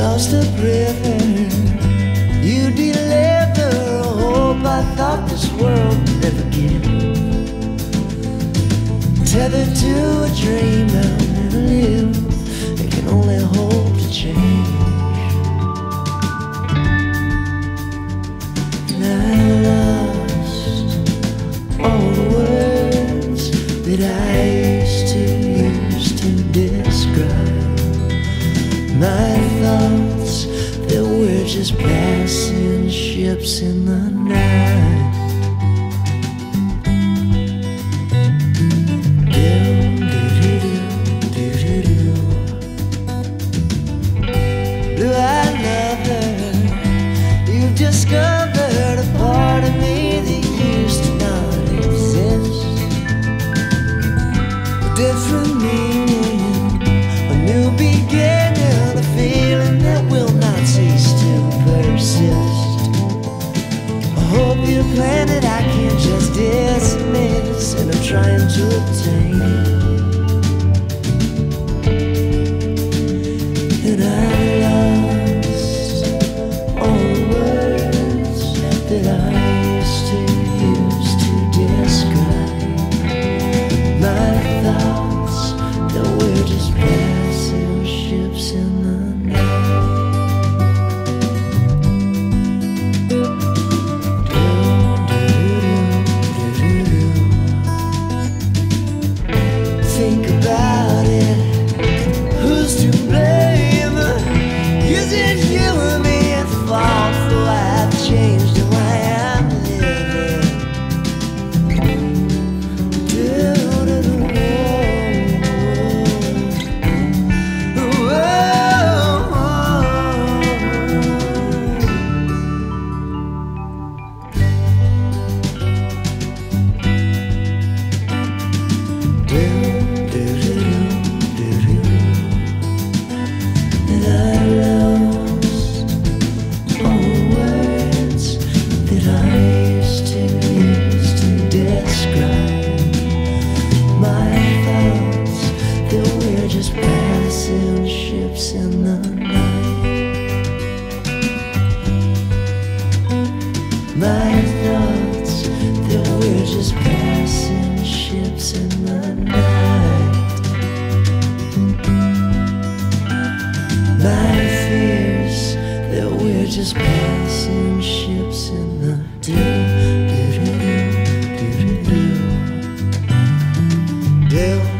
lost a prayer You deliver a hope I thought this world would never give. Tethered to a dream I'll never live, I can only hope to change. And I lost all the words that I used to use to describe my thoughts just passing ships in the night. trying to obtain. We're just passing ships in the do do do do do do.